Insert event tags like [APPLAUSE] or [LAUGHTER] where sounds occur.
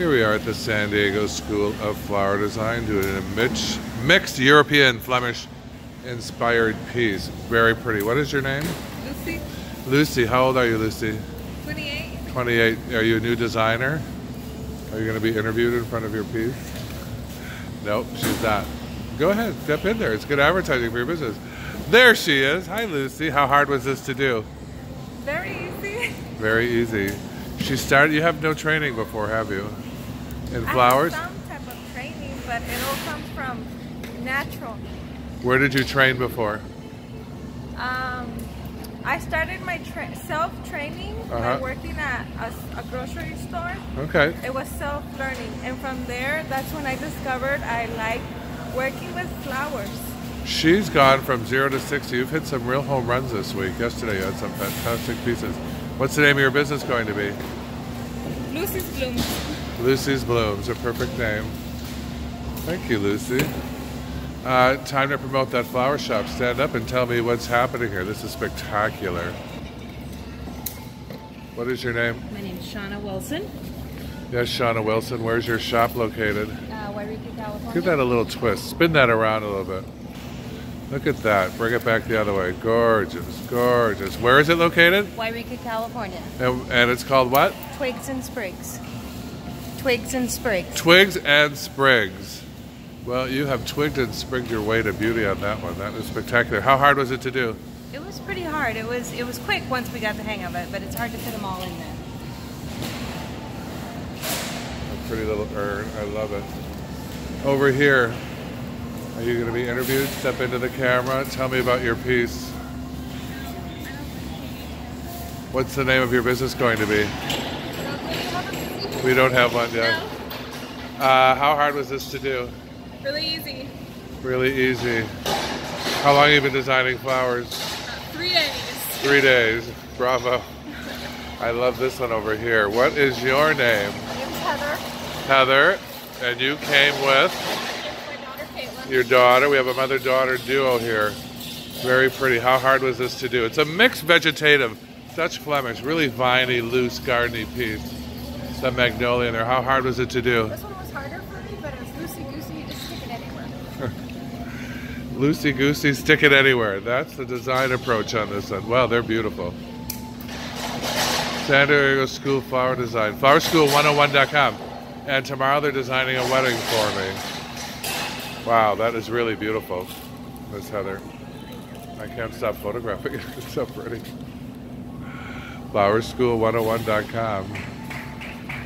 Here we are at the San Diego School of Flower Design doing a mix, mixed European Flemish inspired piece. Very pretty. What is your name? Lucy, Lucy. How old are you, Lucy? 28. 28. Are you a new designer? Are you going to be interviewed in front of your piece? Nope, she's not. Go ahead, step in there. It's good advertising for your business. There she is. Hi, Lucy. How hard was this to do? Very easy. [LAUGHS] Very easy. She started. You have no training before, have you? I flowers. have some type of training, but it all comes from natural. Where did you train before? Um, I started my tra- self-training Uh-huh. by working at a grocery store. Okay. It was self-learning, and from there, that's when I discovered I like working with flowers. She's gone from zero to sixty. You've hit some real home runs this week. Yesterday, you had some fantastic pieces. What's the name of your business going to be? Lucy's Blooms. Lucy's Blooms, a perfect name. Thank you, Lucy. Uh, time to promote that flower shop. Stand up and tell me what's happening here. This is spectacular. What is your name? My name is Shauna Wilson, Yes, Shauna Wilson. Where's your shop located? uh, California. Give that a little twist. Spin that around a little bit. Look at that. Bring it back the other way. Gorgeous, gorgeous. Where is it located? Yreka, California. And, and it's called what? Twigs and Sprigs. Twigs and Sprigs. Twigs and Sprigs. Well, you have twigged and sprigged your way to beauty on that one. That is spectacular. How hard was it to do? It was pretty hard. It was it was quick once we got the hang of it, but it's hard to fit them all in there. A pretty little urn. I love it. Over here, are you going to be interviewed? Step into the camera. Tell me about your piece. What's the name of your business going to be? We don't have one yet. Uh, how hard was this to do? Really easy. Really easy. How long have you been designing flowers? Three days. Three days. Bravo. I love this one over here. What is your name? My name's Heather. Heather. And you came with My daughter Caitlin. your daughter. We have a mother-daughter duo here. Very pretty. How hard was this to do? It's a mixed vegetative, Dutch Flemish, really viney, loose, gardeny piece. Some magnolia in there. How hard was it to do? This one was harder for me, but loosey goosey. You just stick it anywhere. [LAUGHS] Loosey goosey, stick it anywhere. That's the design approach on this one. Wow, they're beautiful. San Diego School Flower Design. Flowerschool101.com. And tomorrow they're designing a wedding for me. Wow, that is really beautiful, Miss Heather. I can't stop photographing [LAUGHS] it. It's so pretty. Flowerschool101.com.